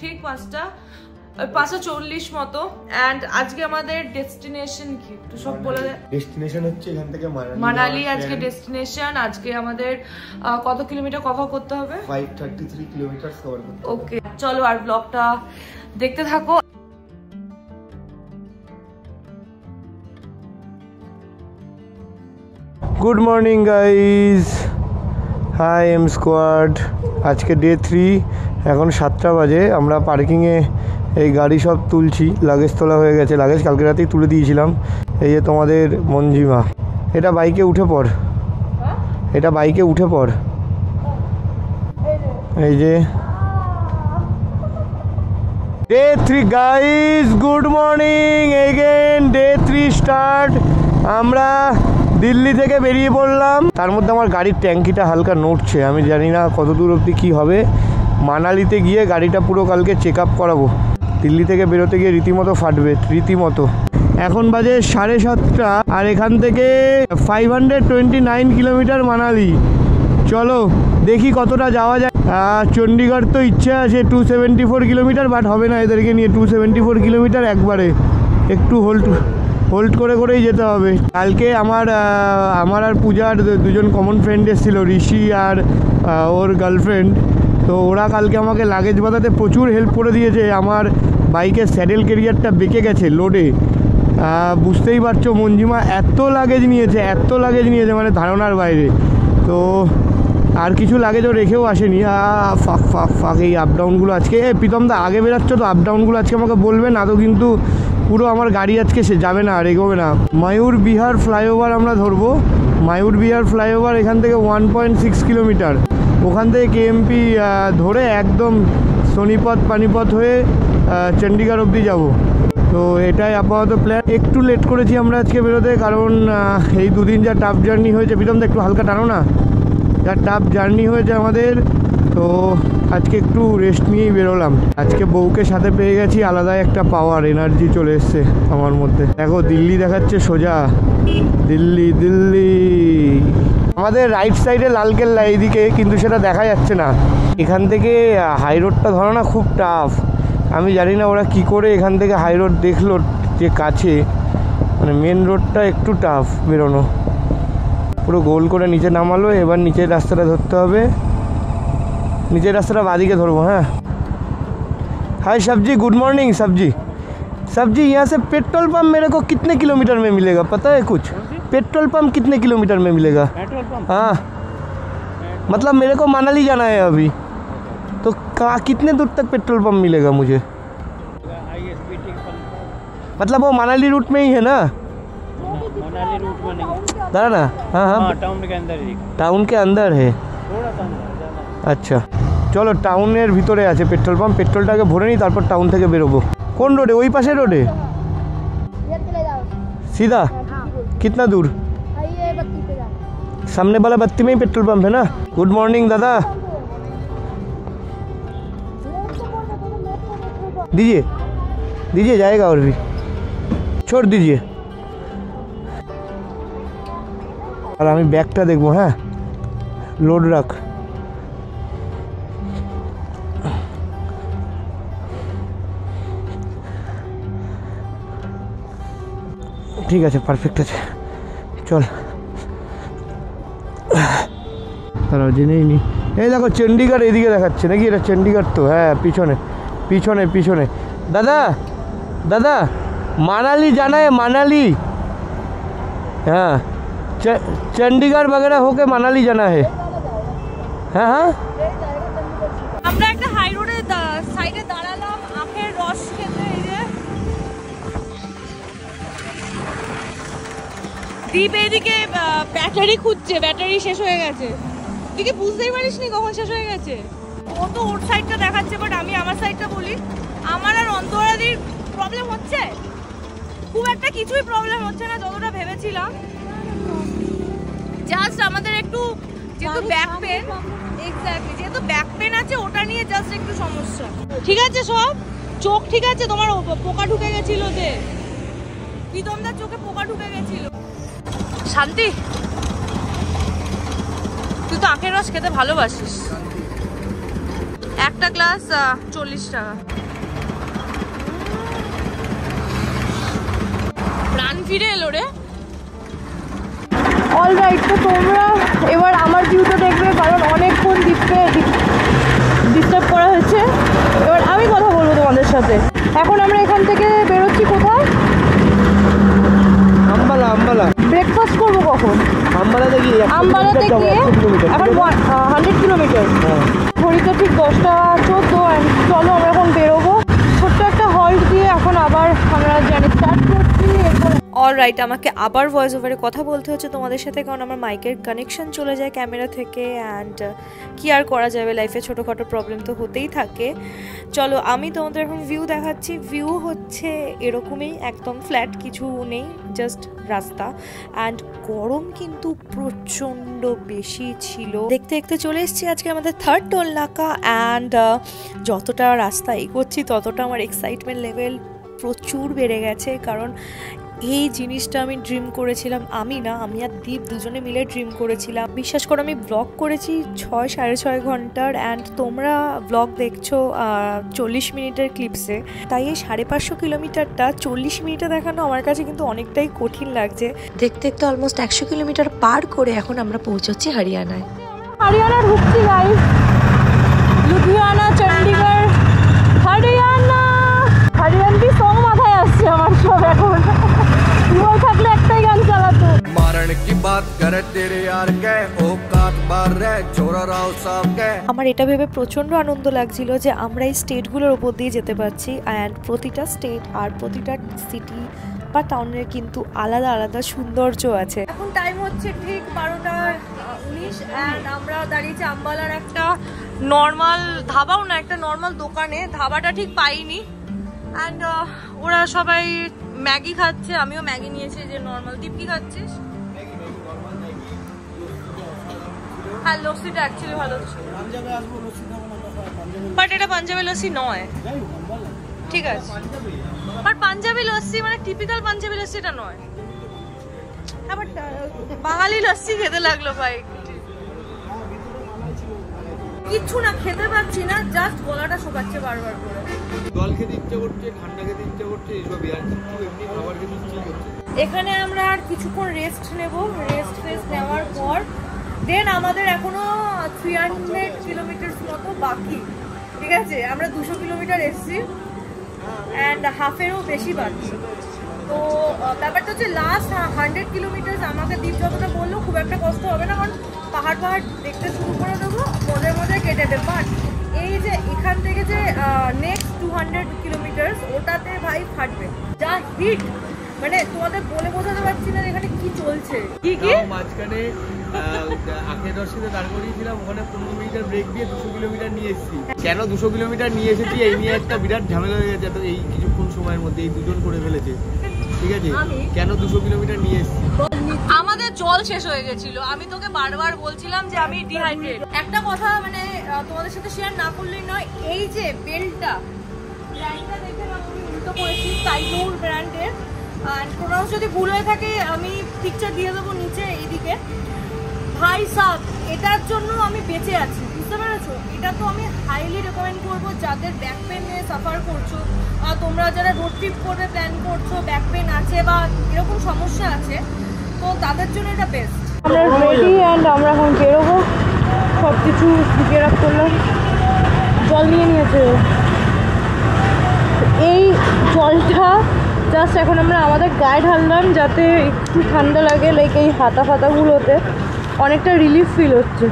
ঠিক পাঁচটা পাঁচটা চল্লিশ মতো। অ্যান্ড আজকে আমাদের ডেস্টিনেশন কি? একটু সব বলে ডেস্টিনেশন হচ্ছে এখান থেকে মানালি মানালি আজকে ডেস্টিনেশন আজকে আমাদের কত কিলোমিটার কভার করতে হবে? Five thirty three kilometre cover করতে ওকে চলো আর ব্লগটা দেখতে থাকো। Good morning guys hi M squad আজকে ডে থ্রি এখন সাতটা বাজে, আমরা পার্কিংয়ে এই গাড়ি সব তুলছি লাগেজ তোলা হয়ে গেছে লাগেজ কালকে রাতেই তুলে দিয়েছিলাম। এই যে তোমাদের মঞ্জিমা, এটা বাইকে উঠে পড়। এটা বাইকে উঠে পড়। এই যে। Day three guys good morning again day three start আমরা দিল্লি থেকে বেরিয়ে পড়লাম। তার মধ্যে আমার গাড়ির ট্যাঙ্কিটা হালকা নড়ছে, আমি জানি না কত দূর অবধি কী হবে। মানালিতে গিয়ে গাড়িটা পুরো কালকে চেক আপ করাবো। দিল্লি থেকে বেরোতে গিয়ে রীতিমতো ফাটবে, রীতিমতো। এখন বাজে সাড়ে সাতটা, আর এখান থেকে five hundred twenty nine kilometre Manali. চলো, দেখি কতটা যাওয়া যায়। চণ্ডীগড় তো ইচ্ছে আছে two seventy four kilometre but হবে না এদেরকে নিয়ে টু সেভেন্টি ফোর কিলোমিটার একবারে। একটু হোল্ড হোল্ড করে করেই যেতে হবে। কালকে আমার আমার আর পূজার দুজন কমন ফ্রেন্ড এসেছিল, ঋষি আর ওর গার্লফ্রেন্ড তো ওরা কালকে আমাকে লাগেজ বাঁধাতে প্রচুর হেল্প করে দিয়েছে। আমার বাইকের স্যাডেল কেরিয়ারটা বেঁকে গেছে লোডে বুঝতেই পারছ মঞ্জিমা, এত লাগেজ নিয়েছে, এত লাগেজ নিয়েছে মানে ধারণার বাইরে। তো আর কিছু লাগেজও রেখেও আসেনি। ফাক ফাক ফাক এই আপ ডাউনগুলো আজকে। এ, প্রীতম দা, আগে বেরাচ্ছ তো? আপডাউনগুলো আজকে আমাকে বলবে, না তো কিন্তু পুরো আমার গাড়ি আজকে সে যাবে না, আর এগোবে না। ময়ূর বিহার ফ্লাইওভার আমরা ধরবো। ময়ূর বিহার ফ্লাইওভার এখান থেকে ওয়ান পয়েন্ট সিক্স কিলোমিটার ওখান থেকে কেএমপি ধরে একদম সোনিপথ পানিপথ হয়ে চণ্ডীগড় অবধি যাব। তো এটাই আপাতত প্ল্যান একটু লেট করেছি আমরা আজকে বেরোতে, কারণ এই দুদিন যা টাফ জার্নি হয়েছে, প্রীতম দা একটু হালকা টানো না? যা টাফ জার্নি হয়েছে আমাদের, তো আজকে একটু রেস্ট নিয়েই বেরোলাম। আজকে বউকে সাথে পেয়ে গেছি, আলাদাই একটা পাওয়ার এনার্জি চলে এসছে আমার মধ্যে। দেখো, দিল্লি দেখাচ্ছে সোজা। দিল্লি দিল্লি। আমাদের রাইট সাইডে লালকেল্লা এইদিকে কিন্তু সেটা দেখা যাচ্ছে না এখান থেকে হাই রোডটা ধরো না খুব টাফ আমি জানি না ওরা কি করে এখান থেকে হাই রোড দেখলো যে কাছে মানে মেন রোডটা একটু টাফ বেরোনো পুরো গোল করে নিচে নামালো এবার নিচের রাস্তাটা ধরতে হবে নিচের রাস্তাটা বাদিকে ধরবো হ্যাঁ हाय सब्जी गुड मॉर्निंग सब्जी सब्जी यहाँ से पेट्रोल पंप मेरे को कितने किलोमीटर में मिलेगा पता है कुछ पेट्रोल पंप कितने किलोमीटर में मिलेगा पेट्रोल पंप हाँ मतलब मेरे को मनाली जाना है अभी तो कहाँ कितने दूर तक पेट्रोल पंप मिलेगा मुझे I S B T pump मतलब वो मनाली रूट में ही है ना मनाली रूट में नहीं है। दादा ना हाँ हाँ हाँ टाउन के अंदर ही টাউন কে अंदर है थोड़ा सा अंदर ज़्यादा আচ্ছা চলো টাউনের ভিতরে আছে পেট্রোল পাম্প পেট্রোলটাকে ভরে নিই তারপর টাউন থেকে বেরোবো কোন রোডে ওই পাশে রোডে इधर चले जाओ सीधा हाँ कितना दूर आइए बत्ती पे जाओ सामने वाला बत्ती में ही पेट्रोल पंप है ना गुड मॉर्निंग दादा दीजिए दीजिए जाएगा और भी छोड़ दीजिए আর আমি ব্যাগটা দেখবো হ্যাঁ লোড রাখ ঠিক আছে পারফেক্ট আছে চল তারাও জেনেই নি এই দেখো চণ্ডীগড় এদিকে দেখাচ্ছে নাকি এটা চণ্ডীগড় তো হ্যাঁ পিছনে পিছনে পিছনে দাদা দাদা মানালি জানা है মানালি हाँ च- चंडीगढ़ वगैरह होके मनाली जाना है हाँ हाँ দীপ এদিকে ব্যাটারি খুঁজছে ব্যাটারি শেষ হয়ে গেছে। তুই কি বুঝতেই পারিস নি কখন শেষ হয়ে গেছে। ও তো ওর সাইডটা দেখাচ্ছে বাট আমি আমার সাইডটা বলি আমার আর অন্তরাদির প্রবলেম হচ্ছে? খুব একটা কিছুই প্রবলেম হচ্ছে না যতটা ভেবেছিলাম। জাস্ট আমাদের একটু যেহেতু ব্যাক পেন এক্স্যাক্টলি যেহেতু ব্যাক পেন আছে ওটা নিয়ে জাস্ট একটু সমস্যা। ঠিক আছে সব? চোখ ঠিক আছে? তোমার পোকা ঢুকে গেছে ছিল যে? প্রীতমদার চোখে পোকা ঢুকে গেছিল। শান্তি? তুই তো আখের রস খেতে ভালোবাসিস। একটা গ্লাস চল্লিশ টাকা। প্রাণ ফিরে এলো রে। অল রাইট তো তোমরা এবার আমার ভিউটা দেখবে কারণ অনেকক্ষণ দ্বীপকে ডিস্টার্ব করা হয়েছে। এবার আমি কথা বলব তোমাদের সাথে। এখন আমরা এখান থেকে বেরোচ্ছি কোথায়? আম্বালা আম্বালা। ব্রেকফাস্ট করব কখন আম্বালাতে গিয়ে একশো আমবালাতে গিয়ে কিলোমিটার, এখন? হান্ড্রেড কিলোমিটার হ্যাঁ। ঘড়িতে ঠিক দশটা চোদ্দ চলো আমরা এখন বেরোবো ছোট্ট একটা হল্ট দিয়ে এখন আবার আমরা জার্নি স্টার্ট করছি এরপর অল রাইট আমাকে আবার ভয়েস ওভারে কথা বলতে হচ্ছে তোমাদের সাথে, কারণ আমার মাইকের কানেকশন চলে যায় ক্যামেরা থেকে অ্যান্ড কি আর করা যাবে? লাইফে ছোটোখাটো প্রবলেম তো হতেই থাকে। চলো, আমি তোমাদের এখন ভিউ দেখাচ্ছি। ভিউ হচ্ছে এরকমই, একদম ফ্ল্যাট কিছু নেই জাস্ট রাস্তা। অ্যান্ড গরম কিন্তু প্রচণ্ড বেশি ছিল। দেখতে দেখতে চলে এসেছি আজকে আমাদের থার্ড টোল নাকা অ্যান্ড যতটা রাস্তা এগোচ্ছি, ততটা আমার এক্সাইটমেন্ট লেভেল প্রচুর বেড়ে গেছে। কারণ এই জিনিসটা আমি ড্রিম করেছিলাম। আমি না, আমি আর দীপ দুজনে মিলে ড্রিম করেছিলাম। বিশ্বাস করো, আমি ব্লগ করেছি ছয়, সাড়ে ছয় ঘণ্টার অ্যান্ড তোমরা ব্লগ দেখছ চল্লিশ মিনিটের ক্লিপসে তাই এই সাড়ে পাঁচশো কিলোমিটারটা চল্লিশ মিনিটে দেখানো আমার কাছে কিন্তু অনেকটাই কঠিন লাগছে। দেখতে দেখতে অলমোস্ট একশো কিলোমিটার পার করে এখন আমরা পৌঁছচ্ছি হরিয়ানায়। হরিয়ানা ঢুকছি গাইস লুধিয়ানা চণ্ডীগড় হরিয়ানা! হরিয়ানবি সং মাথায় আসছে আমার সব এখন। বউ থাকলে একটাই গান চালাতো। মারণ কি বাত করে তেরে আর কে? ও কাট বার রে ছোরা রাও সব কে? আমার এটা ভেবে প্রচণ্ড আনন্দ লাগছিল যে আমরা এই স্টেটগুলোর উপর দিয়ে যেতে পারছি অ্যান্ড প্রতিটা স্টেট আর প্রতিটা সিটি বা টাউনের কিন্তু আলাদা আলাদা সৌন্দর্য আছে। এখন টাইম হচ্ছে ঠিক বারোটা উনিশ অ্যান্ড আমরা দাঁড়িয়েছি আম্বালার একটা নর্মাল ধাবাও না একটা নর্মাল দোকানে ধাবাটা ঠিক পাইনি। অ্যান্ড uh, ওরা সবাই ম্যাগি খাচ্ছে, আমিও ম্যাগি নিয়েছি, যে নর্মাল দীপ কি খাচ্ছিস? হ্যাঁ লস্যিটা অ্যাকচুয়ালি ভালো বাট এটা পাঞ্জাবি লস্যি নয়। ঠিক আছে। পাঞ্জাবি লস্যি মানে পাঞ্জাবি নয়। হ্যাঁ বাঙালি লস্যি খেতে লাগল, ভাই। কিচ্ছু না খেতে পাচ্ছি না জাস্ট গলাটা শোকাচ্ছে বারবার করে। জল খেতে ইচ্ছে করছে ঠান্ডা খেতে ইচ্ছে করছে এইসবই আর কিছু এমনি খাবার খেতে ইচ্ছে করছে। এখানে আমরা আর কিছুক্ষণ রেস্ট নেব। রেস্ট ফেস্ট নেওয়ার পর দেন আমাদের এখনও থ্রি হান্ড্রেড কিলোমিটার মতো বাকি। ঠিক আছে? আমরা দুশো কিলোমিটার এসছি। অ্যান্ড হাফেরও বেশি বাকি। তো ব্যাপারটা হচ্ছে লাস্ট হান্ড্রেড কিলোমিটার আমাকে দ্বীপ যতটা বলল খুব একটা কষ্ট হবে না কারণ পাহাড় পাহাড় দেখতে শুরু করে দেবো। কেটে দেবো বাট এই যে এখান থেকে যে নেক্সট টু হান্ড্রেড কিলোমিটার ওটাতে ভাই ফাটবে। যা হিট মানে তোমাদের বলে বোঝাতে পারছি না এখানে কি চলছে। কি কি? মাঝখানে আখের রসিতে দাঁড় করিয়েছিলাম ওখানে পনেরো মিনিটের ব্রেক দিয়ে দুশো কিলোমিটার নিয়ে এসেছি। কেন দুশো কিলোমিটার নিয়ে এসেছি? এই নিয়ে একটা বিরাট ঝামেলা হয়ে গেছে তো এই কিছুক্ষণ সময়ের মধ্যে এই দুজন করে ফেলেছে। ঠিক আছে? কেন দুশো কিলোমিটার নিয়ে এসেছি? আমাদের জল শেষ হয়ে গেছিল। আমি তোকে বারবার বলছিলাম যে আমি ডিহাইড্রেট একটা কথা মানে তোমাদের সাথে শেয়ার না করলেই নয়, এই যে বেল্টটা ব্র্যান্ডটা দেখে আমি উল্টো করেছি সাইডোর ব্র্যান্ডের আর প্রোনাউন্স যদি ভুল হয়ে থাকে, আমি পিকচার দিয়ে দেবো নিচে, এইদিকে। ভাই সাব, এটার জন্য আমি বেঁচে আছি, বুঝতে পেরেছ? এটা তো আমি হাইলি রেকমেন্ড করব, যাদের ব্যাক পেন নিয়ে সাফার করছ আর তোমরা যারা রোড ট্রিপ করবে প্ল্যান করছ ব্যাক পেন আছে, বা এরকম সমস্যা আছে, তো তাদের জন্য এটা বেস্ট আমরা রেডি অ্যান্ড আমরা এখন বেরোবো। সব কিছু গেট আপ করলাম। জল নিয়ে নিয়েছে এই জলটা জাস্ট এখন আমরা আমাদের গায়ে ঢাললাম যাতে একটু ঠান্ডা লাগে লাইক এই হাতা ফাতাগুলোতে অনেকটা রিলিফ ফিল হচ্ছে।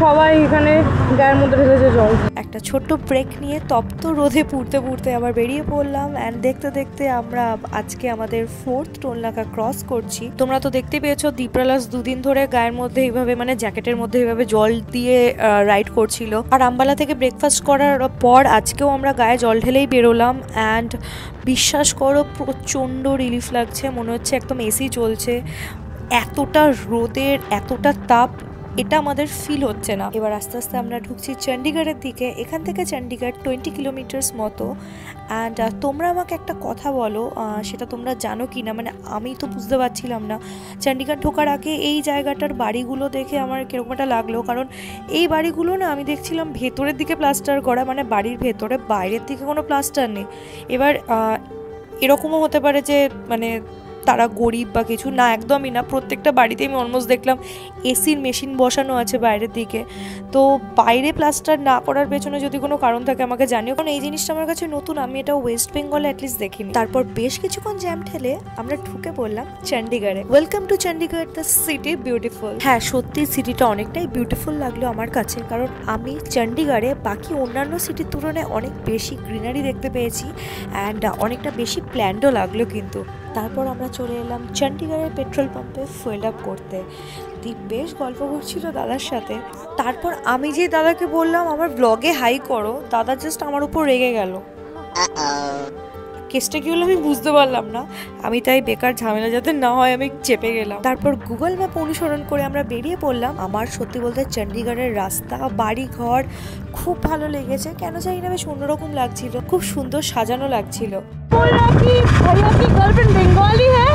সবাই এখানে গায়ের মধ্যে ঢেলেছে জল। একটা ছোট্ট ব্রেক নিয়ে তপ্ত রোদে পুড়তে পুড়তে আবার বেরিয়ে পড়লাম অ্যান্ড দেখতে দেখতে আমরা আজকে আমাদের ফোর্থ টোলনাকা ক্রস করছি। তোমরা তো দেখতে পেয়েছ দীপ্রালাস দুদিন ধরে গায়ের মধ্যে এইভাবে মানে জ্যাকেটের মধ্যে এইভাবে জল দিয়ে রাইড করছিল। আর আম্বালা থেকে ব্রেকফাস্ট করার পর আজকেও আমরা গায়ে জল ঢেলেই বেরোলাম অ্যান্ড বিশ্বাস করো, প্রচণ্ড রিলিফ লাগছে, মনে হচ্ছে একদম এসি চলছে। এতটা রোদের, এতটা তাপ এটা আমাদের ফিল হচ্ছে না। এবার আস্তে আস্তে আমরা ঢুকছি চণ্ডীগড়ের দিকে। এখান থেকে চণ্ডীগড় টোয়েন্টি কিলোমিটার্স মতো। অ্যান্ড তোমরা আমাকে একটা কথা বলো সেটা তোমরা জানো কি না মানে আমি তো বুঝতে পারছিলাম না। চণ্ডীগড় ঢোকার আগে এই জায়গাটার বাড়িগুলো দেখে আমার কীরকম একটা লাগল। কারণ এই বাড়িগুলো না, আমি দেখছিলাম ভেতরের দিকে প্লাস্টার করা। মানে বাড়ির ভেতরে, বাইরের দিকে কোনো প্লাস্টার নেই। এবার এরকমও হতে পারে যে মানে তারা গরিব বা কিছু না, একদমই না। প্রত্যেকটা বাড়িতে আমি অলমোস্ট দেখলাম এসির মেশিন বসানো আছে বাইরের দিকে। তো বাইরে প্লাস্টার না করার পেছনে যদি কোনো কারণ থাকে আমাকে জানিও। কারণ এই জিনিসটা আমার কাছে নতুন, আমি এটা ওয়েস্ট বেঙ্গলে অ্যাটলিস্ট দেখিনি। তারপর বেশ কিছুক্ষণ জ্যাম ঠেলে আমরা ঢুকে পড়লাম চণ্ডীগড়ে welcome to Chandigarh the city beautiful হ্যাঁ সত্যি সিটিটা অনেকটাই বিউটিফুল লাগল আমার কাছে। কারণ আমি চণ্ডীগড়ে বাকি অন্যান্য সিটির তুলনায় অনেক বেশি গ্রিনারি দেখতে পেয়েছি। অ্যান্ড অনেকটা বেশি প্ল্যান্ডও লাগল কিন্তু। তারপর আমরা চলে এলাম চণ্ডীগড়ের পেট্রোল পাম্পে ফুয়েল আপ করতে। দীপ, বেশ গল্প করছিল দাদার সাথে। তারপর আমি যে দাদাকে বললাম, আমার ব্লগে হাই করো, দাদা জাস্ট আমার উপর রেগে গেল। কেসটা কি হলো আমি বুঝতে পারলাম না আমি তাই বেকার ঝামেলা যাতে না হয় আমি চেপে গেলাম তারপর গুগল ম্যাপ অনুসরণ করে আমরা বেরিয়ে পড়লাম আমার সত্যি বলতে চণ্ডীগড়ের রাস্তা বাড়ি ঘর খুব ভালো লেগেছে কেন জানি না বেশ অন্যরকম লাগছিল খুব সুন্দর সাজানো লাগছিল बोल रहा कि भैया की गर्लफ्रेंड बंगाली है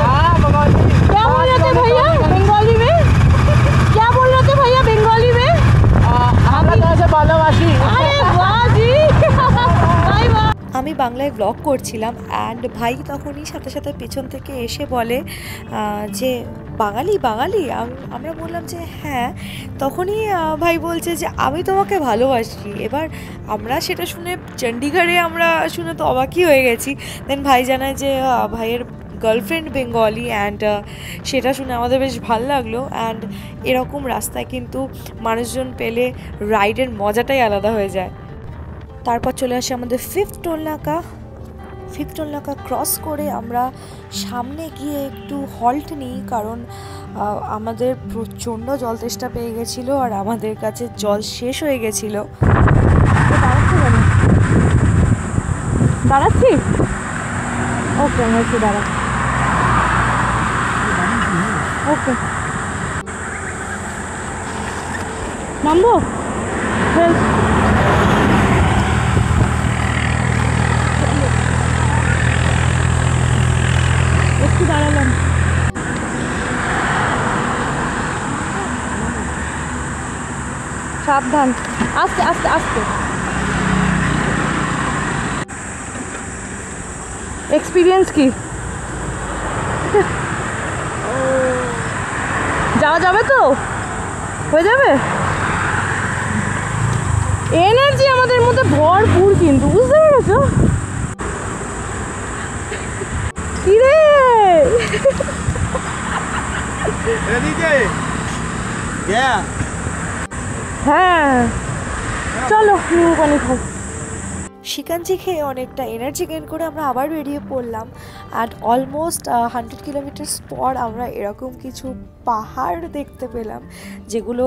क्या बोल रहे थे भैया बंगाली में বাংলায় ব্লগ করছিলাম অ্যান্ড ভাই তখনই সাথে সাথে পেছন থেকে এসে বলে যে বাঙালি বাঙালি, আম- আমরা বললাম যে হ্যাঁ তখনই ভাই বলছে যে আমি তোমাকে ভালোবাসি। এবার আমরা সেটা শুনে চণ্ডীগড়ে আমরা শুনে তো অবাকই হয়ে গেছি। দেন ভাই জানায় যে ভাইয়ের গার্লফ্রেন্ড বেঙ্গলি অ্যান্ড সেটা শুনে আমাদের বেশ ভালো লাগল। অ্যান্ড এরকম রাস্তায় কিন্তু মানুষজন পেলে রাইডের মজাটাই আলাদা হয়ে যায়। তারপর চলে আসে আমাদের ফিফথ টোল নাকা। ফিফথ টোল নাকা ক্রস করে আমরা সামনে গিয়ে একটু হল্ট নিই, কারণ আমাদের প্রচণ্ড জল তেষ্টা পেয়ে গেছিল আর আমাদের কাছে জল শেষ হয়ে গেছিল। দাঁড়াচ্ছি ওকে, আমি একটু দাঁড়া ওকে। নামবো? সাবধান। আস্তে আস্তে আস্তে। এক্সপিরিয়েন্স কি? যাওয়া যাবে তো? হয়ে যাবে? এনার্জি আমাদের মধ্যে ভরপুর কিন্তু, বুঝতে পেরেছ? কি? রে হ্যাঁ। চলো পানি শিকাঞ্জি খেয়ে অনেকটা এনার্জি গেইন করে আমরা আবার বেরিয়ে পড়লাম। অ্যান্ড অলমোস্ট হান্ড্রেড কিলোমিটার্স পর আমরা এরকম কিছু পাহাড় দেখতে পেলাম, যেগুলো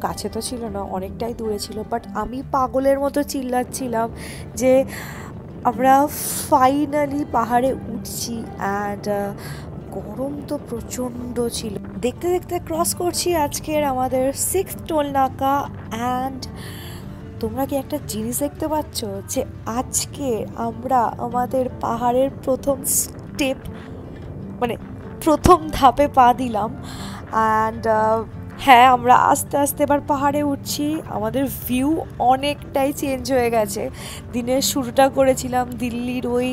কাছে তো ছিল না, অনেকটাই দূরে ছিল। বাট আমি পাগলের মতো চিল্লাচ্ছিলাম যে আমরা ফাইনালি পাহাড়ে উঠছি। অ্যান্ড গরম তো প্রচণ্ড ছিল। দেখতে দেখতে ক্রস করছি আজকের আমাদের সিক্স টোল নাকা অ্যান্ড তোমরা কি একটা জিনিস দেখতে পাচ্ছ যে আজকে আমরা আমাদের পাহাড়ের প্রথম স্টেপ মানে প্রথম ধাপে পা দিলাম অ্যান্ড হ্যাঁ আমরা আস্তে আস্তে এবার পাহাড়ে উঠছি। আমাদের ভিউ অনেকটাই চেঞ্জ হয়ে গেছে। দিনের শুরুটা করেছিলাম দিল্লির ওই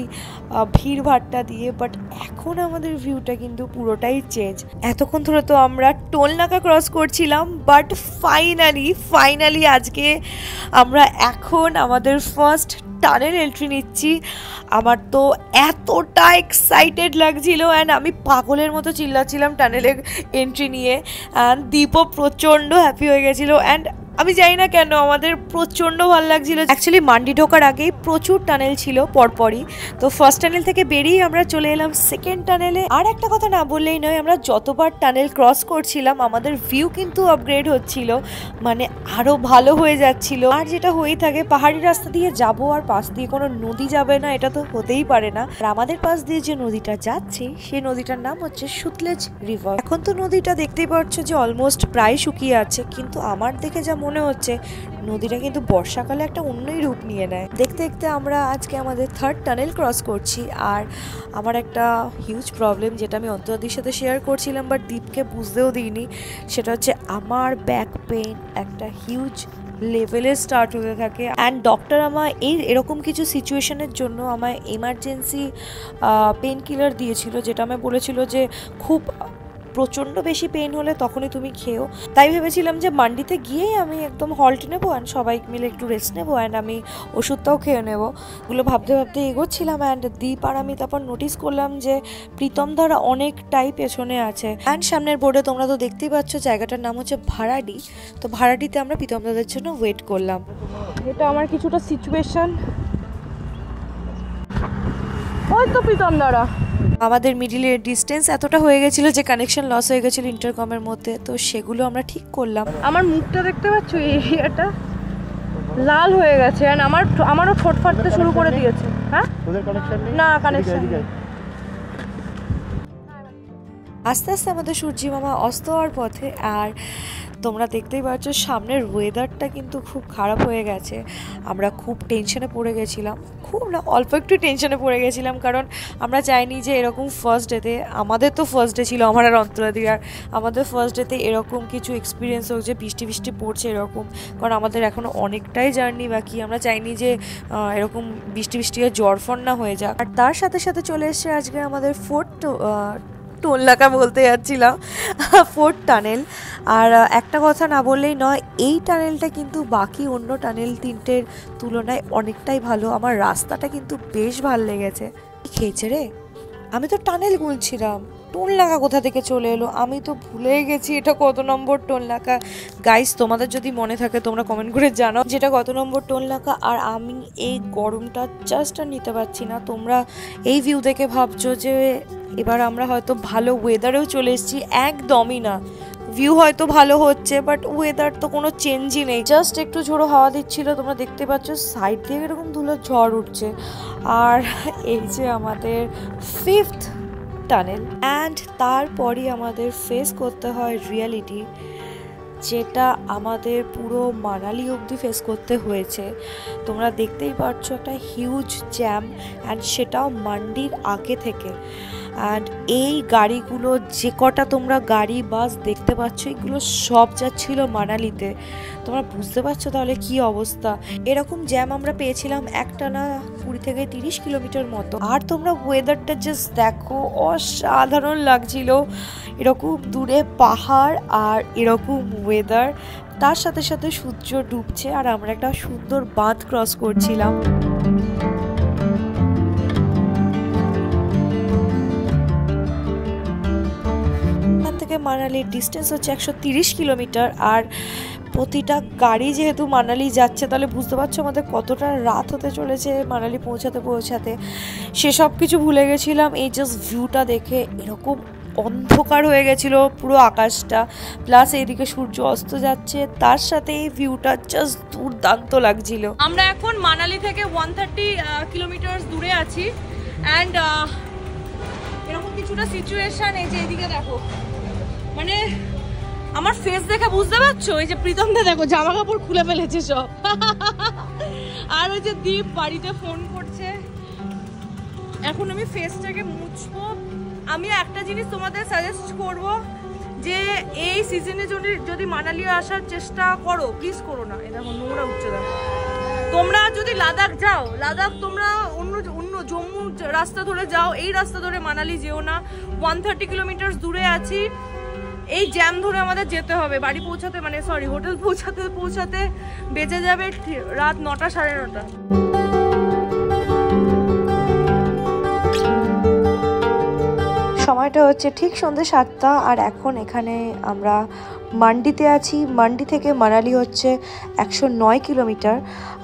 ভিড়ভাট্টা দিয়ে বাট এখন আমাদের ভিউটা কিন্তু পুরোটাই চেঞ্জ এতক্ষণ ধরে তো আমরা টোলনাকা ক্রস করছিলাম বাট ফাইনালি ফাইনালি আজকে আমরা এখন আমাদের ফার্স্ট টানেল এন্ট্রি নিচ্ছি। আমার তো এতটা এক্সাইটেড লাগছিল অ্যান্ড আমি পাগলের মতো চিল্লাচ্ছিলাম টানেলের এন্ট্রি নিয়ে। অ্যান্ড দীপও প্রচণ্ড হ্যাপি হয়ে গেছিল অ্যান্ড আমি জানি না কেন, আমাদের প্রচণ্ড ভালো লাগছিল। অ্যাকচুয়ালি মান্ডি ঢোকার আগেই প্রচুর টানেল ছিল পরপরই। তো ফার্স্ট টানেল থেকে বেরিয়ে আমরা চলে এলাম সেকেন্ড টানেলে আর একটা কথা না বললেই নয়, আমরা যতবার টানেল ক্রস করছিলাম, আমাদের ভিউ কিন্তু আপগ্রেড হচ্ছিল। মানে আরও ভালো হয়ে যাচ্ছিল। আর যেটা হয়েই থাকে, পাহাড়ি রাস্তা দিয়ে যাব আর পাশ দিয়ে কোনো নদী যাবে না, এটা তো হতেই পারে না। আর আমাদের পাশ দিয়ে যে নদীটা যাচ্ছে, সেই নদীটার নাম হচ্ছে সুতলেজ রিভার এখন তো নদীটা দেখতেই পাচ্ছ যে অলমোস্ট প্রায় শুকিয়ে আছে, কিন্তু আমার দেখে যা মনে হচ্ছে নদীটা কিন্তু বর্ষাকালে একটা অন্যই রূপ নিয়ে নেয়। দেখতে দেখতে আমরা আজকে আমাদের থার্ড টানেল ক্রস করছি আর আমার একটা হিউজ প্রবলেম যেটা আমি অন্তরাদির সাথে শেয়ার করছিলাম বাট দীপকে বুঝতেও দিইনি, সেটা হচ্ছে আমার ব্যাক পেন একটা হিউজ লেভেলে স্টার্ট হতে থাকে। অ্যান্ড ডক্টর আমার এই এরকম কিছু সিচুয়েশনের জন্য আমায় এমার্জেন্সি পেন কিলার দিয়েছিল, যেটা আমায় বলেছিল যে খুব প্রচণ্ড বেশি পেন হলে তখনই তুমি খেও তাই ভেবেছিলাম যে মান্ডিতে গিয়েই আমি একদম হল্ট নেব অ্যান্ড সবাই মিলে একটু রেস্ট নেব অ্যান্ড আমি ওষুধটাও খেয়ে নেব। ওগুলো ভাবতে ভাবতে এগোচ্ছিলাম অ্যান্ড দীপ আর আমি তারপর নোটিস করলাম যে প্রীতম ধারা অনেকটাই পেছনে আছে। অ্যান্ড সামনের বোর্ডে তোমরা তো দেখতেই পাচ্ছ জায়গাটার নাম হচ্ছে ভাড়াডি। তো ভাড়াডিতে আমরা প্রীতম দাদের জন্য ওয়েট করলাম। এটা আমার কিছুটা সিচুয়েশন ওই তো প্রীতম দাঁড়া আমাদের মিডিলের ডিস্টেন্স এতটা হয়ে গেছিল যে কানেকশন লস হয়ে গেছিল ইন্টারকমের মধ্যে। তো সেগুলো আমরা ঠিক করলাম। আমার মুখটা দেখতে পাচ্ছ? এই এরিয়াটা লাল হয়ে গেছে আর আমার আমারও ঠোঁট ফাটতে শুরু করে দিয়েছে। হ্যাঁ? তোদের কানেকশন নেই? না কানেকশন আস্তে আস্তে আমাদের সূর্যি মামা অস্ত হওয়ার পথে আর তোমরা দেখতেই পাচ্ছ সামনের ওয়েদারটা কিন্তু খুব খারাপ হয়ে গেছে। আমরা খুব টেনশনে পড়ে গেছিলাম। খুব না, অল্প একটু টেনশনে পড়ে গেছিলাম কারণ আমরা চাইনি যে এরকম ফার্স্ট ডেতে আমাদের তো ফার্স্ট ডে ছিল আমার আর অন্তরাদি আর আমাদের ফার্স্ট ডেতে এরকম কিছু এক্সপিরিয়েন্স হোক যে বৃষ্টি বৃষ্টি পড়ছে এরকম, কারণ আমাদের এখনও অনেকটাই জার্নি বাকি। আমরা চাইনি যে এরকম বৃষ্টি বৃষ্টি হয়ে জ্বরফর না হয়ে যাক। আর তার সাথে সাথে চলে এসছে আজকে আমাদের ফোর্থ টোলনাকা বলতে যাচ্ছিলাম, ফোর্থ টানেল। আর একটা কথা না বললেই নয়, এই টানেলটা কিন্তু বাকি অন্য টানেল তিনটের তুলনায় অনেকটাই ভালো। আমার রাস্তাটা কিন্তু বেশ ভালো লেগেছে। খেয়েছে রে? আমি তো টানেল গুনছিলাম। টোল নাকা কোথা থেকে চলে এলো? আমি তো ভুলে গেছি এটা কত নম্বর টোল নাকা। গাইস তোমাদের যদি মনে থাকে তোমরা কমেন্ট করে জানাও যেটা কত নম্বর টোল নাকা। আর আমি এই গরমটা জাস্ট আর নিতে পারছি না। তোমরা এই ভিউ দেখে ভাবছ যে এবার আমরা হয়তো ভালো ওয়েদারেও চলে এসেছি। একদমই না। ভিউ হয়তো ভালো হচ্ছে বাট ওয়েদার তো কোনো চেঞ্জই নেই। জাস্ট একটু ঝোড়ো হাওয়া দিচ্ছিল, তোমরা দেখতে পাচ্ছ সাইড থেকে এরকম ধুলো ঝড় উঠছে। আর এই যে আমাদের ফিফথ টানেল অ্যান্ড তারপরই আমাদের ফেস করতে হয় রিয়ালিটি যেটা আমাদের পুরো মানালি অবধি ফেস করতে হয়েছে। তোমরা দেখতেই পাচ্ছ একটা হিউজ জ্যাম অ্যান্ড সেটাও মান্ডির আগে থেকে। অ্যান্ড এই গাড়িগুলো যে কটা তোমরা গাড়ি, বাস দেখতে পাচ্ছ, এগুলো সব যাচ্ছিল মানালিতে। তোমরা বুঝতে পারছ তাহলে কি অবস্থা? এরকম জ্যাম আমরা পেয়েছিলাম একটানা কুড়ি থেকে তিরিশ কিলোমিটার মতো। আর তোমরা ওয়েদারটা জাস্ট দেখো, অসাধারণ লাগছিল। এরকম দূরে পাহাড় আর এরকম ওয়েদার তার সাথে সাথে সূর্য ডুবছে আর আমরা একটা সুন্দর বাঁধ ক্রস করছিলাম। মানালির ডিস্টেন্স হচ্ছে একশো কিলোমিটার। আর প্রতিটা গাড়ি যেহেতু মানালি যাচ্ছে, তাহলে বুঝতে পারছ আমাদের কতটা রাত হতে চলেছে মানালি পৌঁছাতে পৌঁছাতে। সেসব কিছু ভুলে গেছিলাম, এই জাস্ট ভিউটা দেখে এরকম অন্ধকার হয়ে গেছিল পুরো আকাশটা। প্লাস এইদিকে সূর্য অস্ত যাচ্ছে, তার সাথে এই ভিউটা জাস্ট দুর্দান্ত লাগছিল। আমরা এখন মানালি থেকে ওয়ান থার্টি কিলোমিটার দূরে আছি। অ্যান্ড এরকম কিছুটা সিচুয়েশন এই যে এদিকে দেখো। মানে আমার ফেস দেখে বুঝতে পারছ? এই যে প্রীতমদা দেখো জামা কাপড় খুলে ফেলেছে সব। আর ওই যে দীপ বাড়িতে ফোন করছে। এখন আমি ফেসটাকে মুছবো। আমি একটা জিনিস তোমাদের সাজেস্ট করব, যে এই সিজনে যদি যদি মানালি আসার চেষ্টা করো প্লিজ করো না। এটা নোংরা উঠছে দেখো। তোমরা যদি লাদাখ যাও, লাদাখ তোমরা অন্য অন্য জম্মু রাস্তা ধরে যাও, এই রাস্তা ধরে মানালি যেও না। ওয়ান থার্টি কিলোমিটার দূরে আছি। এই জ্যাম ধরে আমাদের যেতে হবে, বাড়ি পৌঁছাতে মানে সরি হোটেল পৌঁছাতে পৌঁছাতে বেঁচে যাবে রাত নটা সাড়ে নটা। সময়টা হচ্ছে ঠিক সন্ধ্যে সাতটা আর এখন এখানে আমরা মান্ডিতে আছি। মান্ডি থেকে মানালি হচ্ছে একশো নয় কিলোমিটার।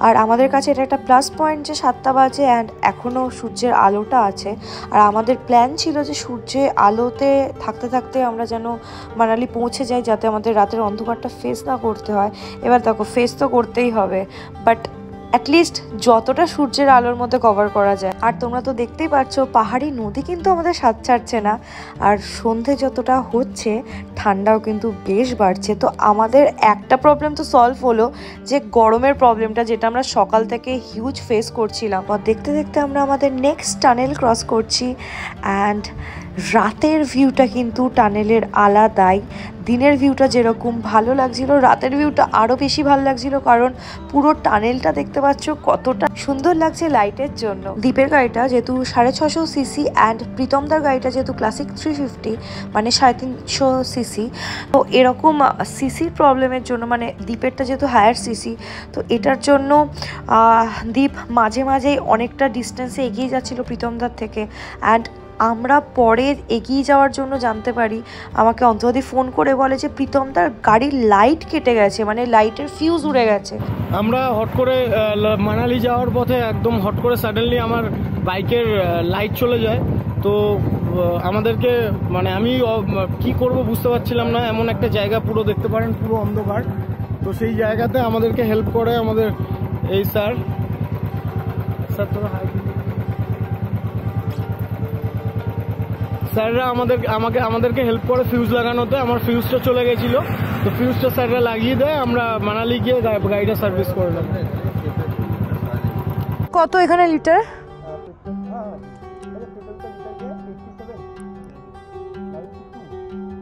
আর আমাদের কাছে এটা একটা প্লাস পয়েন্ট যে সাতটা বাজে অ্যান্ড এখনও সূর্যের আলোটা আছে। আর আমাদের প্ল্যান ছিল যে সূর্যে আলোতে থাকতে থাকতে আমরা যেন মানালি পৌঁছে যাই যাতে আমাদের রাতের অন্ধকারটা ফেস না করতে হয়। এবার দেখো ফেস তো করতেই হবে। বাট অ্যাটলিস্ট যতটা সূর্যের আলোর মধ্যে কভার করা যায়। আর তোমরা তো দেখতেই পাচ্ছ পাহাড়ি নদী কিন্তু আমাদের স্বাদ ছাড়ছে না। আর সন্ধে যতটা হচ্ছে, ঠান্ডাও কিন্তু বেশ বাড়ছে। তো আমাদের একটা প্রবলেম তো সলভ হলো, যে গরমের প্রবলেমটা যেটা আমরা সকাল থেকে হিউজ ফেস করছিলাম। দেখতে দেখতে আমরা আমাদের নেক্সট টানেল ক্রস করছি। অ্যান্ড রাতের ভিউটা কিন্তু টানেলের আলাদাই। দিনের ভিউটা যেরকম ভালো লাগছিল, রাতের ভিউটা আরও বেশি ভালো লাগছিল কারণ পুরো টানেলটা দেখতে পাচ্ছ কতটা সুন্দর লাগছে লাইটের জন্য। দ্বীপের গাড়িটা যেহেতু সাড়ে ছশো সিসি অ্যান্ড প্রীতমদার গাড়িটা যেহেতু ক্লাসিক থ্রি ফিফটি মানে সাড়ে তিনশো সিসি তো এরকম সিসির প্রবলেমের জন্য মানে দ্বীপেরটা যেহেতু হায়ার সিসি তো এটার জন্য দ্বীপ মাঝে মাঝেই অনেকটা ডিস্টেন্সে এগিয়ে যাচ্ছিল প্রীতমদার থেকে। অ্যান্ড আমরা পরে এগিয়ে যাওয়ার জন্য জানতে পারি। আমাকে অন্তদি ফোন করে বলে যে, প্রীতম, তার গাড়ির লাইট কেটে গেছে মানে লাইটের ফিউজ উড়ে গেছে। আমরা হট করে মানালি যাওয়ার পথে একদম হট করে সাডেনলি আমার বাইকের লাইট চলে যায়। তো আমাদেরকে মানে আমি কি করব বুঝতে পারছিলাম না। এমন একটা জায়গা পুরো দেখতে পারেন, পুরো অন্ধকার। তো সেই জায়গাতে আমাদেরকে হেল্প করে আমাদের এই স্যার স্যার তোরা হাই স্যাররা আমাদের আমাকে, আমাদেরকে হেল্প করে ফিউজ লাগানোতে। আমার ফিউজটা চলে গেছিল। তো ফিউজটা স্যাররা লাগিয়ে দেয়, আমরা মানালি গিয়ে গাড়িটা সার্ভিস করলাম কত এখানে লিটার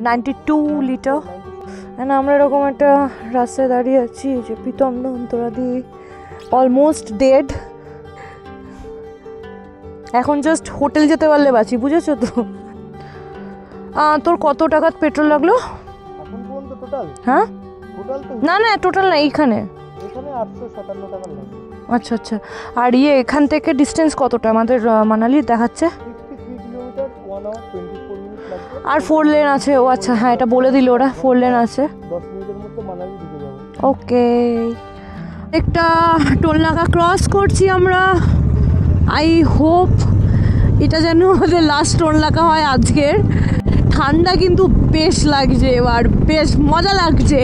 নাইনটি টু লিটার না আমরা এরকম একটা রাস্তায় দাঁড়িয়ে আছি যে প্রীতম অন্তরাদি অলমোস্ট ডেড এখন জাস্ট হোটেল যেতে পারলে বাঁচি, বুঝেছ তো? তোর কত টাকার পেট্রোল লাগল? হ্যাঁ? না না টোটাল না এইখানে। আচ্ছা আচ্ছা। আর ইয়ে এখান থেকে ডিস্টেন্স কতটা? আমাদের মানালি দেখাচ্ছে। আর ফোর লেন আছে। ও আচ্ছা হ্যাঁ এটা বলে দিল ওরা ফোর লেন আছে। ওকে একটা টোল নাকা ক্রস করছি আমরা। আই হোপ এটা যেন আমাদের লাস্ট টোল নাকা হয় আজকের। ঠান্ডা কিন্তু বেশ লাগছে এবার, বেশ মজা লাগছে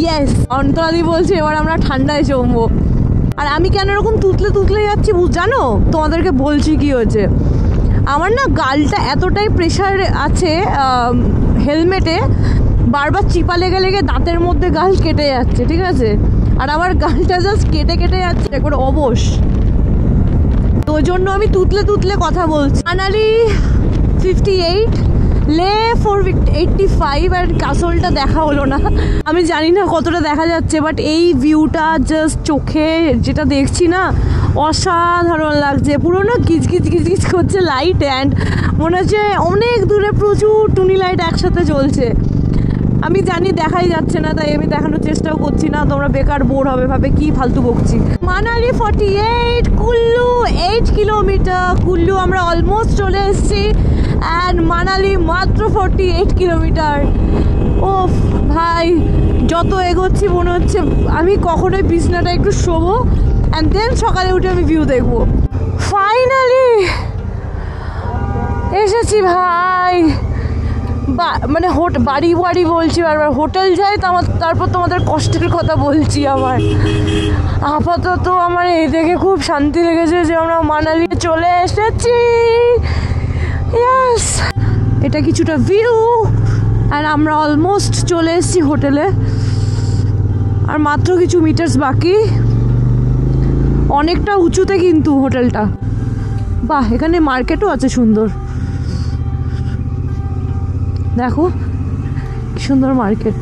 ইয়েস অন্তরাদি বলছে, এবার আমরা ঠান্ডায় জমবো। আর আমি কেন এরকম তুতলে তুতলে যাচ্ছি জানো? তোমাদেরকে বলছি কি হয়েছে আমার না গালটা এতটাই প্রেশার আছে হেলমেটে বারবার চিপা লেগে লেগে দাঁতের মধ্যে গাল কেটে যাচ্ছে, ঠিক আছে? আর আমার গালটা জাস্ট কেটে কেটে যাচ্ছে একবার অবশ। তো জন্য আমি তুতলে তুতলে কথা বলছি। Manali fifty eight Leh four eighty five আর কাসলটা দেখা হলো না। আমি জানি না কতটা দেখা যাচ্ছে বাট এই ভিউটা জাস্ট চোখে যেটা দেখছি না, অসাধারণ লাগছে। পুরো না কিচ কিচ কিচ কিচ করছে লাইট অ্যান্ড মনে হচ্ছে অনেক দূরে প্রচুর টুনি লাইট একসাথে জ্বলছে। আমি জানি দেখাই যাচ্ছে না, তাই আমি দেখানোর চেষ্টাও করছি না, তোমরা বেকার বোর হবে, ভাবে কি ফালতু বকছি। Manali forty eight Kullu eight kilometre Kullu আমরা অলমোস্ট চলে এসেছি। অ্যান্ড মানালি মাত্র ফর্টি এইট কিলোমিটার ও ভাই, যত এগোচ্ছি মনে হচ্ছে আমি কখনোই বিছনাটা একটু শোবো অ্যান্ড দেন সকালে উঠে আমি ভিউ দেখব। ফাইনালি এসেছি ভাই। বা- মানে হোট, বাড়ি বাড়ি বলছি বারবার, হোটেল যাই, তো আমার, তারপর তোমাদের কষ্টের কথা বলছি আমার আপাতত আমার এই দেখে খুব শান্তি লেগেছে যে আমরা মানালি চলে এসেছি। ইয়াস এটা কিছুটা ভিউ আর আমরা অলমোস্ট চলে এসেছি হোটেলে আর মাত্র কিছু মিটার্স বাকি। অনেকটা উঁচুতে কিন্তু হোটেলটা বাহ, এখানে মার্কেটও আছে সুন্দর। দেখো সুন্দর মার্কেট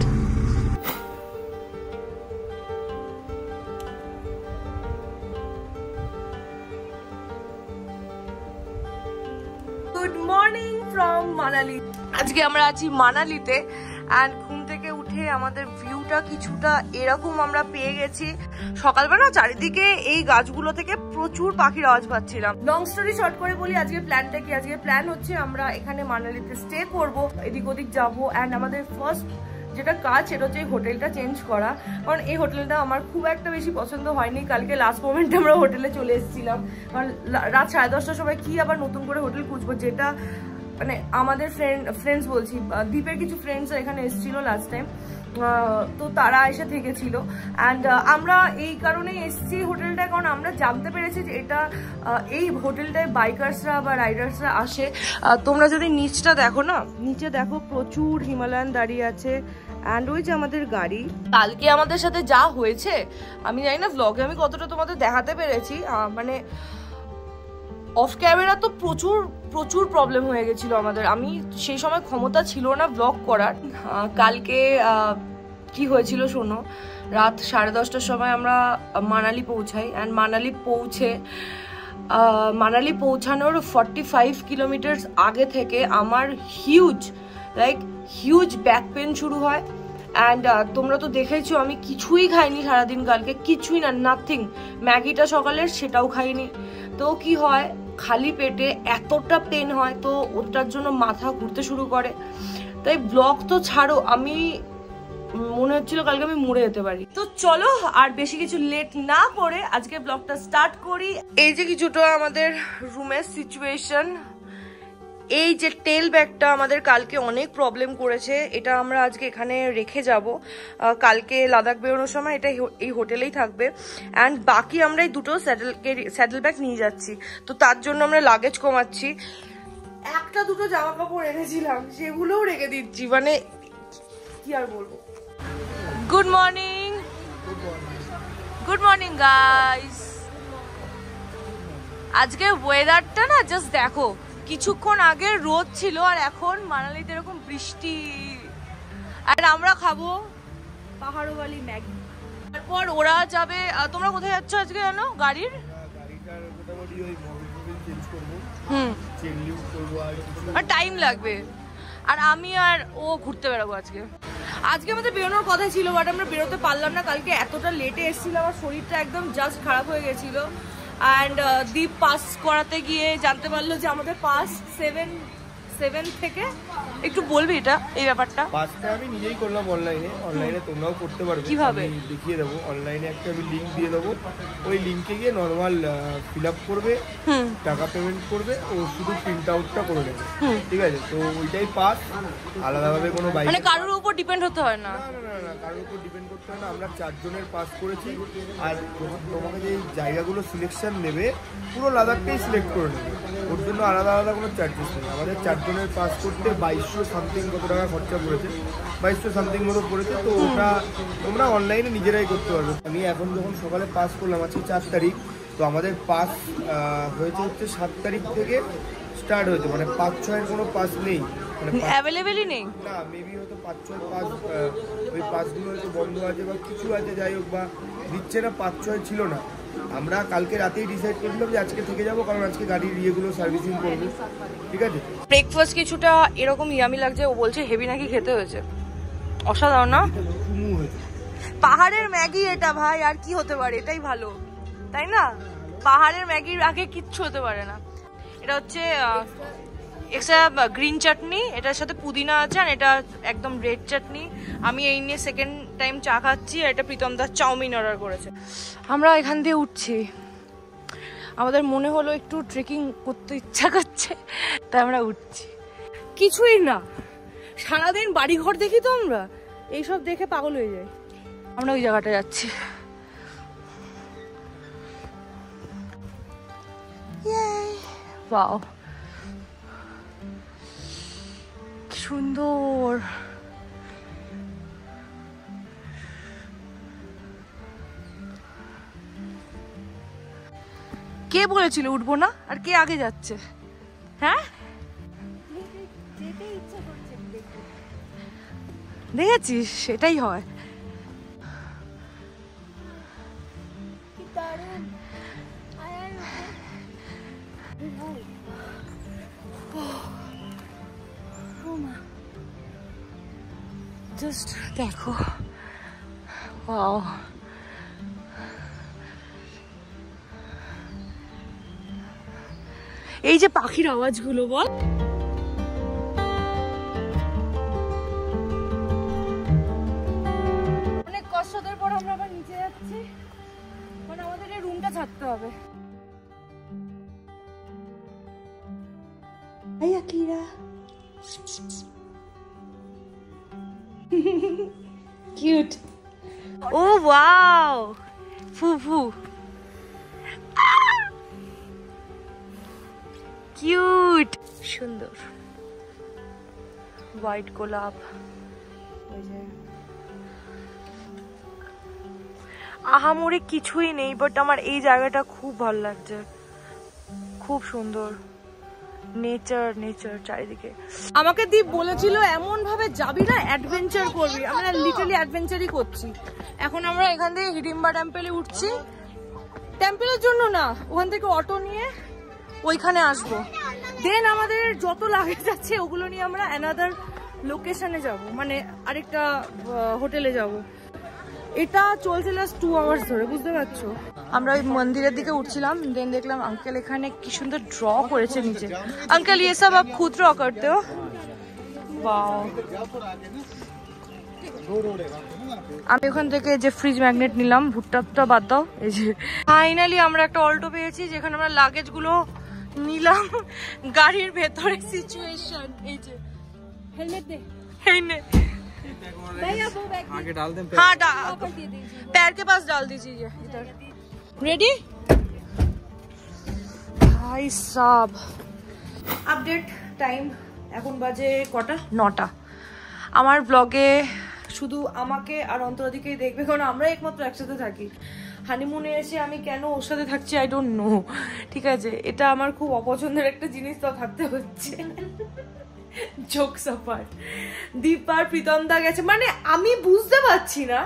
আছি মানালিতে অ্যান্ড ঘুম থেকে উঠে আমাদের ভিউটা কিছুটা এরকম আমরা পেয়ে গেছি। সকালবেলা চারিদিকে এই গাছগুলো থেকে প্রচুর পাখির আওয়াজ পাচ্ছিলাম। লং স্টোরি শর্ট করে বলি, আজকে প্ল্যানটা কি? আজকে প্ল্যান হচ্ছে আমরা এখানে মানালিতে স্টে করব, এদিক ওদিক যাব অ্যান্ড আমাদের ফার্স্ট যেটা কাজ সেটা হচ্ছে এই হোটেলটা চেঞ্জ করা। কারণ এই হোটেলটা আমার খুব একটা বেশি পছন্দ হয়নি। কালকে লাস্ট মোমেন্টে আমরা হোটেলে চলে এসেছিলাম। কারণ রাত সাড়ে দশটার সময় কি আবার নতুন করে হোটেল খুঁজবো, যেটা মানে আমাদের ফ্রেন্ড ফ্রেন্ডস বলছি দ্বীপের কিছু ফ্রেন্ডস এখানে এসেছিল লাস্ট টাইম তো তারা এসে থেকেছিল। অ্যান্ড আমরা এই কারণে এসেছি হোটেলটায়, কারণ আমরা জানতে পেরেছি যে এটা এই হোটেলটায় বাইকার্সরা বা রাইডার্সরা আসে। তোমরা যদি নিচটা দেখো না, নিচে দেখো প্রচুর হিমালয়ান দাঁড়িয়ে আছে অ্যান্ড ওই যে আমাদের গাড়ি। কালকে আমাদের সাথে যা হয়েছে, আমি জানি না ব্লগে আমি কতটা তোমাদের দেখাতে পেরেছি মানে অফ ক্যামেরা তো প্রচুর প্রচুর প্রবলেম হয়ে গেছিল আমাদের। আমি সেই সময় ক্ষমতা ছিল না ব্লগ করার। কালকে কি হয়েছিল শোনো? রাত সাড়ে দশটার সময় আমরা মানালি পৌঁছাই। অ্যান্ড মানালি পৌঁছে মানালি পৌঁছানোর ফর্টি ফাইভ কিলোমিটার আগে থেকে আমার huge like huge back pain শুরু হয়। অ্যান্ড তোমরা তো দেখেছ আমি কিছুই খাইনি সারাদিন কালকে। কিছুই না নাথিং ম্যাগিটা সকালের, সেটাও খাইনি। তো কি হয় খালি পেটে এতটা পেন হয় তো ওটার জন্য মাথা ঘুরতে শুরু করে। তাই ব্লগ তো ছাড়ো, আমি মনে হচ্ছিল কালকে আমি মরে যেতে পারি। তো চলো, আর বেশি কিছু লেট না করে আজকে ব্লগটা স্টার্ট করি। এই যে কিছুটা আমাদের রুমের সিচুয়েশন এই যে টেল ব্যাগটা আমাদের কালকে অনেক প্রবলেম করেছে, এটা আমরা আজকে এখানে রেখে যাব। কালকে লাদাখ বেরোনোর সময় এটা এই হোটেলেই থাকবে। অ্যান্ড বাকি আমরা এই দুটো স্যাডেল স্যাডেল ব্যাগ নিয়ে যাচ্ছি। তো তার জন্য আমরা লাগেজ কমাচ্ছি। একটা দুটো জামা কাপড় এনেছিলাম, সেগুলোও রেখে দিচ্ছি। মানে কি আর বলব? Good morning good morning guys আজকে ওয়েদারটা না জাস্ট দেখো। কিছুক্ষণ আগে রোদ ছিল আর এখন মানালিতে এরকম বৃষ্টি। আর আমরা খাব পাহাড়ওয়ালি ম্যাগি। তারপর ওরা যাবে তোমরা কোথায় যাচ্ছ আজকে জানো গাড়ির? করব। আর টাইম লাগবে। আর আমি আর ও ঘুরতে বেরোবো আজকে। আজকে আমাদের বেরোনোর কথা ছিল বাট আমরা বেরোতে পারলাম না। কালকে এতটা লেটে এসেছিল আমার শরীরটা একদম জাস্ট খারাপ হয়ে গেছিল। অ্যান্ড দ্বীপ পাস করাতে গিয়ে জানতে পারল যে আমাদের পাস সেভেন সেভেন থেকে একটু বলবি এটা এই ব্যাপারটা? পাসটা আমি নিজেই করলাম অনলাইনে অনলাইনে তোমরাও করতে পারবে। কীভাবে? দেখিয়ে দেবো। অনলাইনে একটা আমি লিঙ্ক দিয়ে দেবো। ওই লিঙ্কে গিয়ে নর্মাল ফিল আপ করবে টাকা পেমেন্ট করবে ও শুধু প্রিন্ট আউটটা করে নেবে ঠিক আছে? তো ওইটাই পাস আলাদাভাবে কোনো বাইক মানে কারোর উপর ডিপেন্ড হতে হয় না। না না না কারোর উপর ডিপেন্ড করতে হয় না। আমরা চারজনের পাস করেছি। আর তোমাকে যে জায়গাগুলো সিলেকশন নেবে পুরো লাদাখটাই সিলেক্ট করে নেবে। ওর জন্য আলাদা আলাদা কোনো চার্জেস নেই। আমাদের চারজনের পাস করতে বাইশশো সামথিং কত টাকা খরচা পড়েছে বাইশশো সামথিং মতো পড়েছে তো ওটা তোমরা অনলাইনে নিজেরাই করতে পারবে। আমি এখন যখন সকালে পাস করলাম আজকে চার তারিখ তো আমাদের পাস হয়েছে হচ্ছে সাত তারিখ থেকে স্টার্ট হয়েছে। মানে পাঁচ ছয়ের কোনো পাস নেই। মানে অ্যাভেলেবেলই নেই? না মেবি হয়তো পাঁচ ছয় আহ, ওই হয়তো বন্ধ আছে বা কিছু আছে যাই হোক বা দিচ্ছে না পাঁচ ছয় ছিল না। আমরা কালকে রাতেই ডিসাইড করেছিলাম যে আজকে থেকে যাব কারণ আজকে গাড়ির ইয়েগুলো সার্ভিসিং করব। ঠিক আছে? ব্রেকফাস্ট কিছুটা এরকম ইয়ামি লাগছে ও বলছে হেভি নাকি খেতে হয়েছে। অসাধারণ না? পাহাড়ের ম্যাগি এটা ভাই আর কি হতে পারে? এটাই ভালো। তাই না? পাহাড়ের ম্যাগির আগে কিচ্ছু হতে পারে না। এটা হচ্ছে এক্সট্রা গ্রিন চাটনি এটার সাথে পুদিনা আছে আর এটা একদম রেড চাটনি আমি এই নিয়ে সেকেন্ড টাইম চা খাচ্ছি আর এটা প্রীতম দাস চাউমিন অর্ডার করেছে। আমরা এখান দিয়ে উঠছি। আমাদের মনে হলো একটু ট্রেকিং করতে ইচ্ছা করছে তাই আমরা উঠছি। কিছুই না। সারাদিন বাড়িঘর দেখি তো আমরা। এইসব দেখে পাগল হয়ে যাই। আমরা ওই জায়গাটা যাচ্ছি। বাও সুন্দর। কে বলেছিল উঠবো না? আর কে আগে যাচ্ছে? হ্যাঁ? দেখেছিস? সেটাই হয়। পাখির আওয়াজগুলো বল। অনেক কষ্টদের পর আমরা আবার নিচে যাচ্ছি। মানে আমাদের এই রুমটা ছাড়তে হবে। কিউট সুন্দর। হোয়াইট গোলাপ। আহামরি কিছুই নেই বাট আমার এই জায়গাটা খুব ভালো লাগছে। খুব সুন্দর। নেচার নেচার চারিদিকে। আমাকে দীপ বলেছিল এমন ভাবে যাবি না অ্যাডভেঞ্চার করবি। আমরা লিটালি অ্যাডভেঞ্চারই করছি। এখন আমরা এখান থেকে হিডিম্বা টেম্পেলে উঠছি। টেম্পেলের জন্য না, ওখান থেকে অটো নিয়ে ওইখানে আসব। দেন আমাদের যত লাগেজ আছে, ওগুলো নিয়ে আমরা অ্যানাদার লোকেশনে যাব। মানে আরেকটা হোটেলে যাব। এটা চলছে লাস্ট টু আওয়ার্স ধরে, বুঝতে পারছ? আমরা ওই মন্দিরের দিকে উঠছিলাম দেন দেখলাম আঙ্কেল এখানে কি সুন্দর ড্র করেছে নিচে। আঙ্কেল ইয়ে সব আপ খুদ ড্র করতে আমি ওখান থেকে যে ফ্রিজ ম্যাগনেট নিলাম ভুট্টাটা বাদ দাও, এই যে। ফাইনালি আমরা একটা অল্টো পেয়েছি, যেখানে আমরা লাগেজগুলো নিলাম গাড়ির ভেতরে সিচুয়েশন এই যে হেলমেট দে এই নে आगे डाल दें हाँ डा पैर के पास डाल दीजिए इधर रेडी ভাই সাব আপডেট টাইম এখন বাজে কটা নটা আমার ব্লগে শুধু আমাকে আর অন্তরাদিকেই দেখবে কারণ আমরা একমাত্র একসাথে থাকি হানিমুনে এসে আমি কেন ওর সাথে থাকছি আই ডোন্ট নো ঠিক আছে, এটা আমার খুব অপছন্দের একটা জিনিস তো থাকতে হচ্ছে। জোক সাপার দীপ আর প্রীতম গেছে। মানে আমি বুঝতে পারছি না,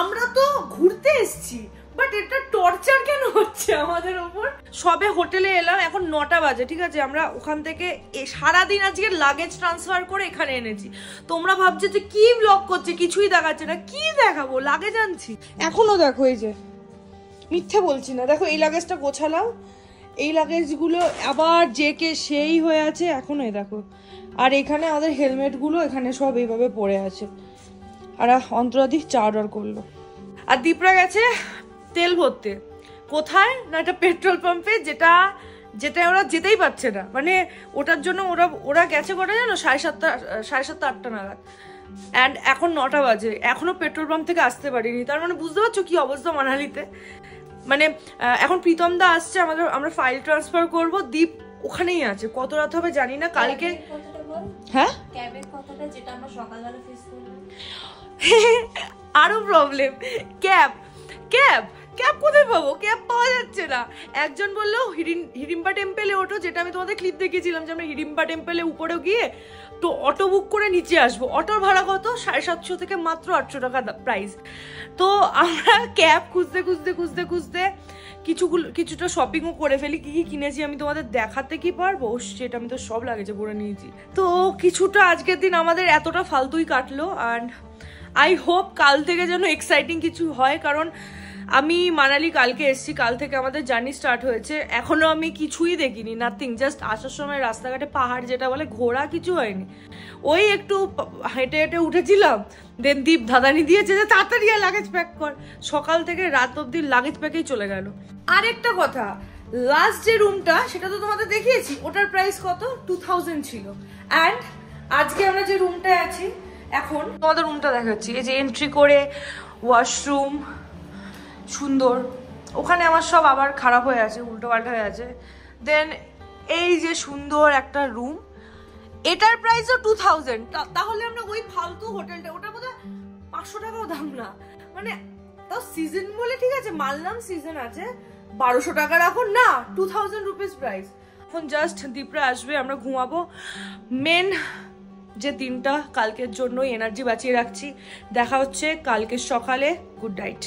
আমরা তো ঘুরতে এসেছি বাট এটা টর্চার কেন হচ্ছে আমাদের ওপর? সবে হোটেলে এলাম, এখন নটা বাজে, ঠিক আছে? আমরা ওখান থেকে সারাদিন আজকে লাগেজ ট্রান্সফার করে এখানে এনেছি। তোমরা ভাবছ যে কি ব্লগ করছে, কিছুই দেখাচ্ছে না। কি দেখাবো? লাগেজ আনছি। এখনও দেখো এই যে। মিথ্যে বলছি না। দেখো, এই লাগেজটা গোছালাম এই লাগেজগুলো আবার যে কে সেই হয়ে আছে, এখন এই দেখো। আর এখানে আমাদের হেলমেটগুলো এখানে সব এইভাবে পড়ে আছে। আর অন্তরাদি চা অর্ডার করল। আর দীপরা গেছে তেল ভরতে। কোথায়? না একটা পেট্রোল পাম্পে যেটা যেটা ওরা যেতেই পারছে না। মানে ওটার জন্য ওরা ওরা গেছে কটা জানো? সাড়ে সাতটা সাড়ে সাতটা, আটটা নাগাদ। অ্যান্ড এখন নটা বাজে। এখনও পেট্রোল পাম্প থেকে আসতে পারিনি। তার মানে বুঝতে পারছ কি অবস্থা মানালিতে? মানে এখন প্রীতম দা আসছে আমাদের আমরা ফাইল ট্রান্সফার করব। দীপ ওখানেই আছে। কত রাত হবে জানি না। কালকে হ্যাঁ? ক্যাবের কথাটা যেটা আমরা সকালবেলা ফেস করলাম আরও প্রবলেম ক্যাব। ক্যাব? ক্যাব কোথায় পাবো? ক্যাব পাওয়া যাচ্ছে না। একজন বলল হিডিম- হিডিম্বা টেম্পেলে ওঠো। যেটা আমি তোমাদের ক্লিপ দেখিয়েছিলাম যে আমরা হিডিম্বা টেম্পেলে উপরে গিয়ে তো অটো বুক করে নিচে আসব। অটোর ভাড়া কত? সাড়ে সাতশো থেকে মাত্র আটশো টাকা প্রাইস তো আমরা ক্যাব খুঁজতে খুঁজতে খুঁজতে খুঁজতে কিছুগুলো কিছুটা শপিংও করে ফেলি। কি, কী কিনেছি আমি তোমাদের দেখাতে কি পারব? সেটা আমি তো সব লাগেছে পরে নিয়েছি। তো কিছুটা আজকের দিন আমাদের এতটা ফালতুই কাটলো। অ্যান্ড আই হোপ কাল থেকে যেন এক্সাইটিং কিছু হয়। কারণ আমি মানালি কালকে এসেছি, কাল থেকে আমাদের জার্নি স্টার্ট হয়েছে। এখনও আমি কিছুই দেখিনি নাথিং জাস্ট আসার সময় রাস্তাঘাটে পাহাড় যেটা বলে ঘোরা কিছু হয়নি। ওই একটু হেঁটে হেঁটে উঠেছিলাম দেন দীপ ধাঁধানি দিয়েছে যে তাড়াতাড়ি লাগেজ প্যাক কর। সকাল থেকে রাত অব্দি লাগেজ প্যাকেই চলে গেল। আরেকটা কথা লাস্ট যে রুমটা সেটা তো তোমাদের দেখিয়েছি, ওটার প্রাইস কত? টু থাউজেন্ড ছিল। অ্যান্ড আজকে আমরা যে রুমটায় আছি, এখন তোমাদের রুমটা দেখাচ্ছি, এই যে এন্ট্রি করে ওয়াশরুম সুন্দর। ওখানে আমার সব আবার খারাপ হয়ে আছে উল্টো পাল্টা হয়ে আছে। দেন এই যে সুন্দর একটা রুম এটার প্রাইসও টু থাউজেন্ড তাহলে আমরা ওই ফালতু হোটেলটা ওটা বোধ হয় পাঁচশো টাকাও দাম না। মানে তাও সিজন বলে ঠিক আছে মানলাম সিজন আছে বারোশো টাকা রাখুন না টু থাউজেন্ড রুপিস প্রাইস এখন জাস্ট দীপরা আসবে আমরা ঘুমাবো। মেন যে দিনটা কালকের জন্য এনার্জি বাঁচিয়ে রাখছি। দেখা হচ্ছে কালকের সকালে। Good night